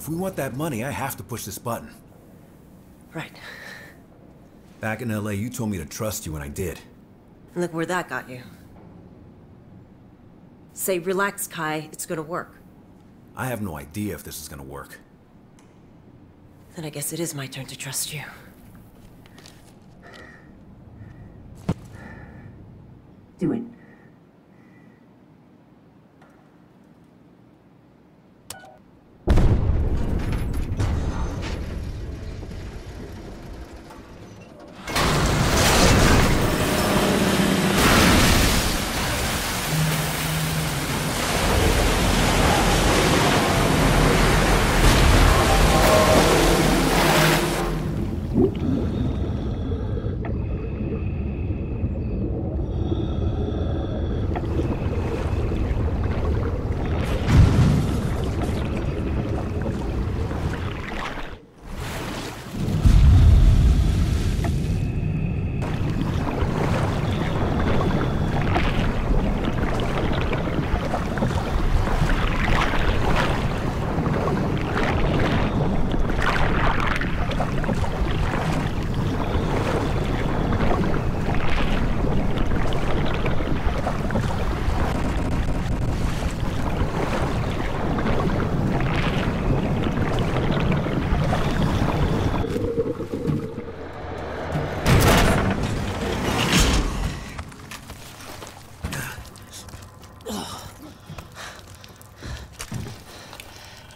If we want that money, I have to push this button. Right. Back in LA, you told me to trust you, and I did. And look where that got you. Say, relax, Khai. It's gonna work. I have no idea if this is gonna work. Then I guess it is my turn to trust you. Do it.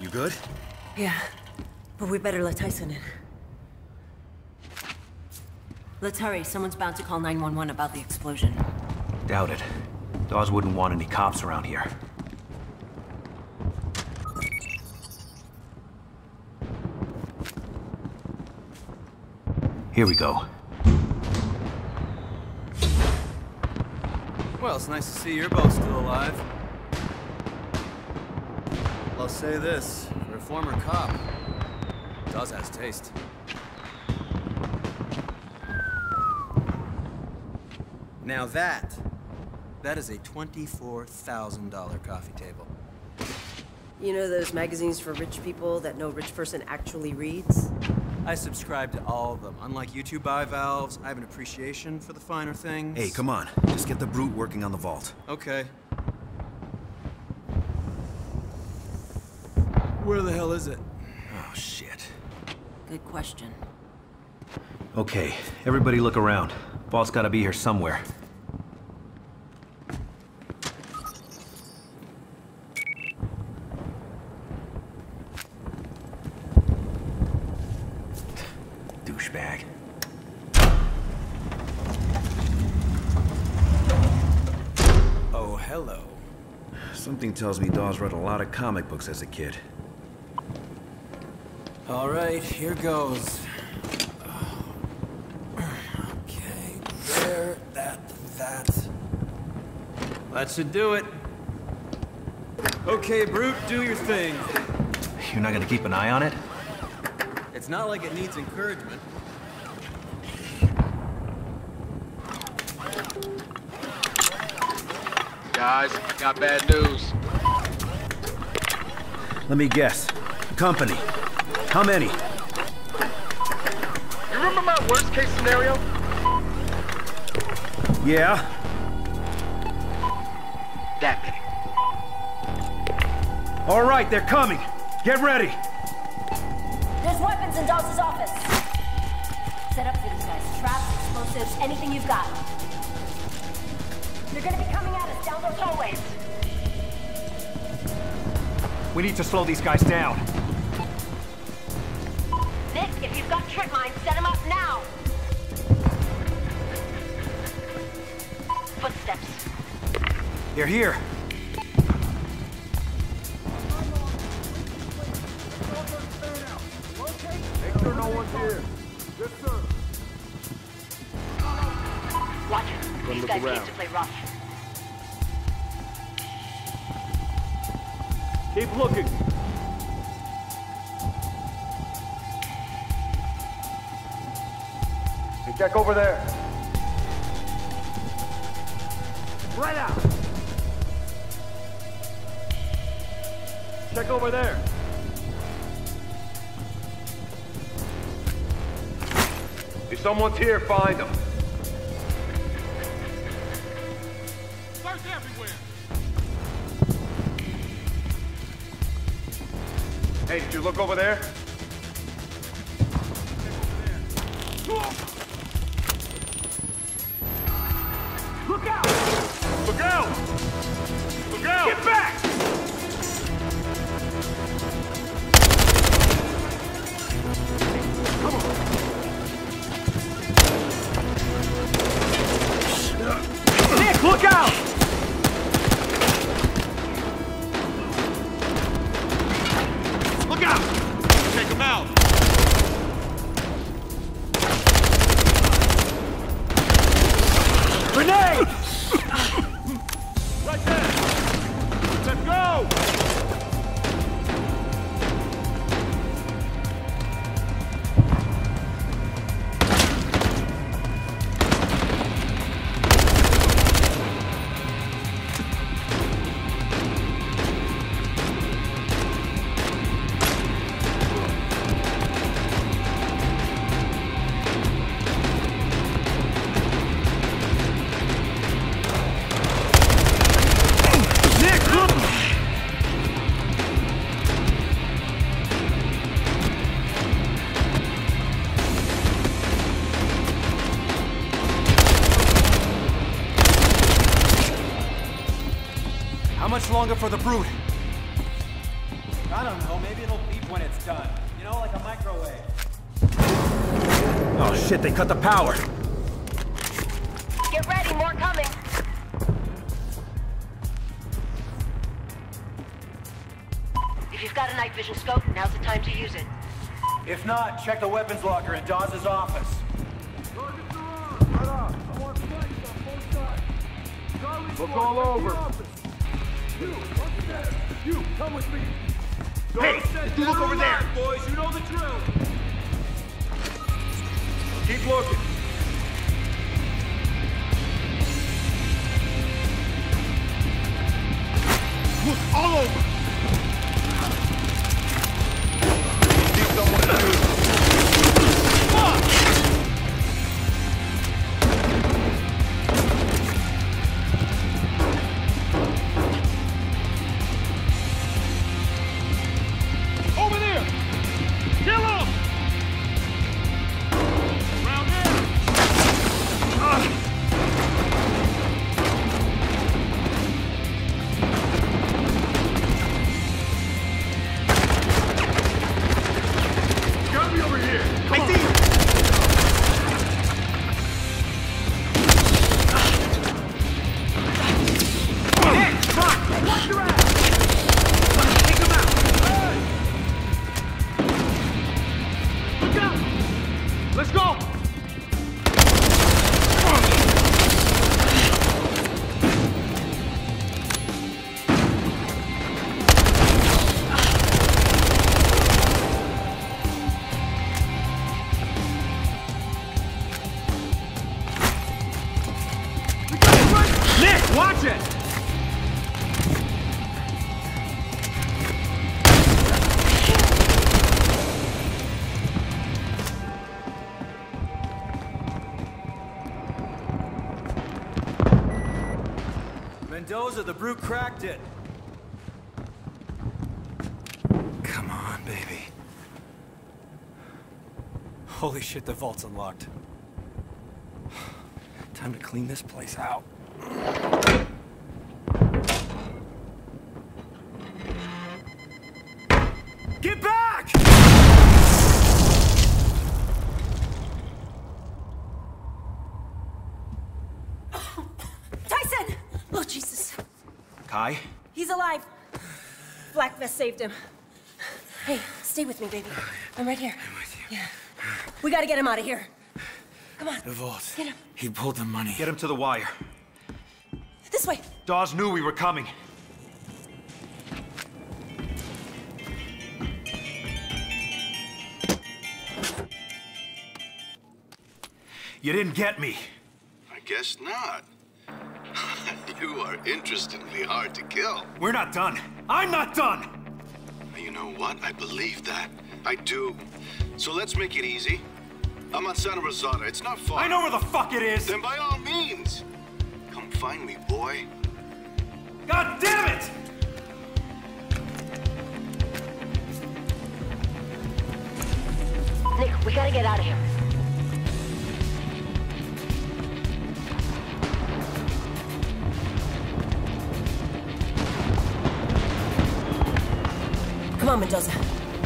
You good? Yeah. But we better let Tyson in. Let's hurry. Someone's bound to call 911 about the explosion. Doubt it. Dawes wouldn't want any cops around here. Here we go. Well, it's nice to see you're both still alive. I'll say this, for a former cop, Dawes has taste. Now that, that is a $24,000 coffee table. You know those magazines for rich people that no rich person actually reads? I subscribe to all of them. Unlike you two bivalves, I have an appreciation for the finer things. Hey, come on. Just get the brute working on the vault. Okay. Where the hell is it? Oh, shit. Good question. Okay, everybody look around. Vault's gotta be here somewhere. Douchebag. Oh, hello. Something tells me Dawes read a lot of comic books as a kid. All right, here goes. Okay, there, that, that. That should do it. Okay, Brute, do your thing. You're not gonna keep an eye on it? It's not like it needs encouragement. Guys, got bad news. Let me guess. Company. How many? You remember my worst case scenario? Yeah? That many. All right, they're coming. Get ready. There's weapons in Dawes' office. Set up for these guys. Traps, explosives, anything you've got. They're gonna be coming at us down those hallways. We need to slow these guys down. Nick, if you've got trip mines, set them up now. Footsteps. They're here. Watch it. These guys came to play rough. Keep looking. Check over there. Right out. Check over there. If someone's here, find them. Search everywhere. Hey, did you look over there? How much longer for the brute? I don't know, maybe it'll beep when it's done. You know, like a microwave. Oh shit, they cut the power. Get ready, more coming. If you've got a night vision scope, now's the time to use it. If not, check the weapons locker in Dawes' office. Look all over. Hey, did you look over there? Boys, you know the drill. Keep looking. Look all over. Mendoza, the brute cracked it. Come on, baby. Holy shit, the vault's unlocked. Time to clean this place out. Khai? He's alive. Black Vest saved him. Hey, stay with me, baby. I'm right here. I'm with you. Yeah. We gotta get him out of here. Come on. The vault. Get him. He pulled the money. Get him to the wire. This way. Dawes knew we were coming. You didn't get me. I guess not. You are interestingly hard to kill. We're not done. I'm not done! You know what? I believe that. I do. So let's make it easy. I'm on Santa Rosada. It's not far. I know where the fuck it is! Then by all means, come find me, boy. God damn it! Nick, we gotta get out of here. On, Mendoza.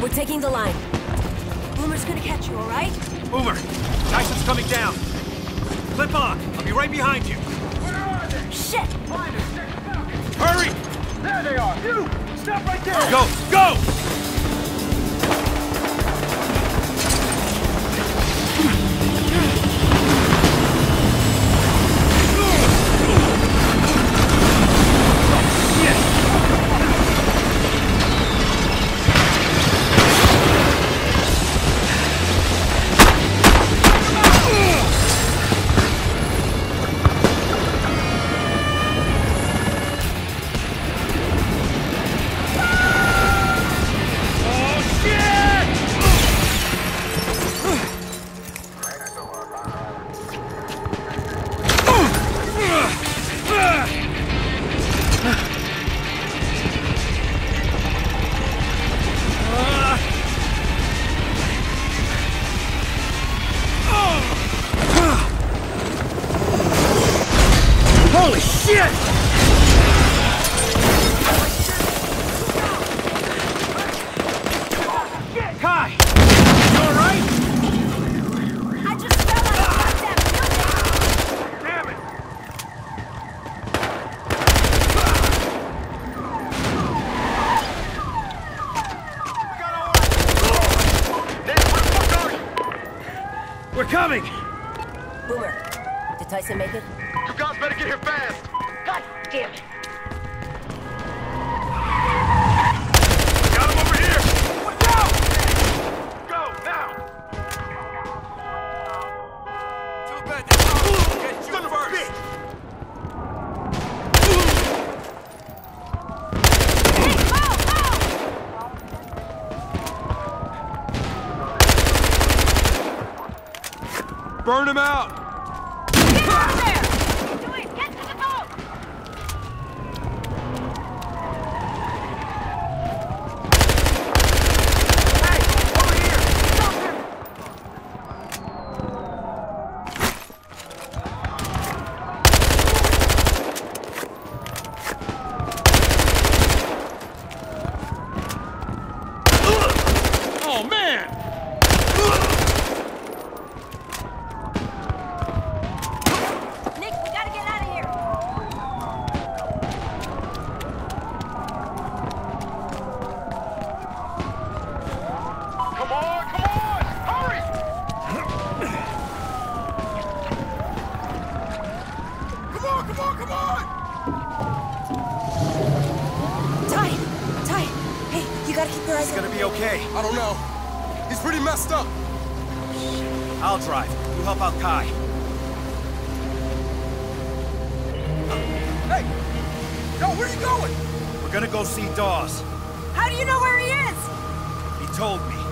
We're taking the line. Boomer's gonna catch you, all right? Boomer, Tyson's coming down. Clip on. I'll be right behind you. Where are they? Shit! Hurry! There they are! You! Stop right there! Go! Go! Coming! Boomer, did Tyson make it? You guys better get here fast! God damn it! Got him over here! Watch out! Go, now! Too bad they get you Son of a first. bitch! Burn him out! Get out of there! Do it! Get to the boat! Oh, man! Nick, we gotta get out of here! Come on, come on! Hurry! Come on, come on, come on! Ty! Ty! Hey, you gotta keep your eyes It's gonna be okay. I don't know. He's pretty messed up. I'll drive. You help out Khai. Hey! Yo, where are you going? We're gonna go see Dawes. How do you know where he is? He told me.